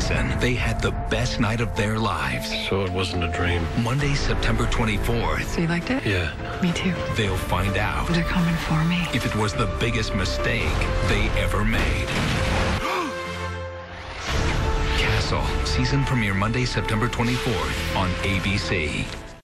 season, they had the best night of their lives. So it wasn't a dream. Monday, September 24th, So you liked it? Yeah. Me too. they'll find out They're coming for me. if it was the biggest mistake they ever made. Castle, season premiere Monday, September 24th on ABC.